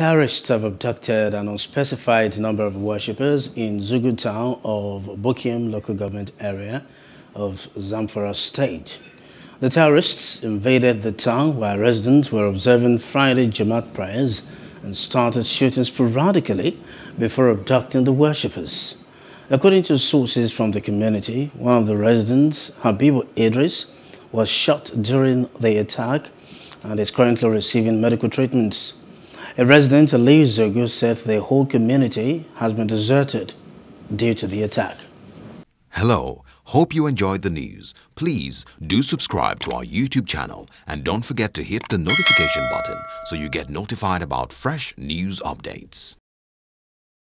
Terrorists have abducted an unspecified number of worshippers in Zugu town of Bukkuyum local government area of Zamfara state. The terrorists invaded the town while residents were observing Friday Jamaat prayers and started shooting sporadically before abducting the worshippers. According to sources from the community, one of the residents, Habibu Idris, was shot during the attack and is currently receiving medical treatment. A resident, Ali Zogu, said the whole community has been deserted due to the attack. Hello, hope you enjoyed the news. Please do subscribe to our YouTube channel and don't forget to hit the notification button so you get notified about fresh news updates.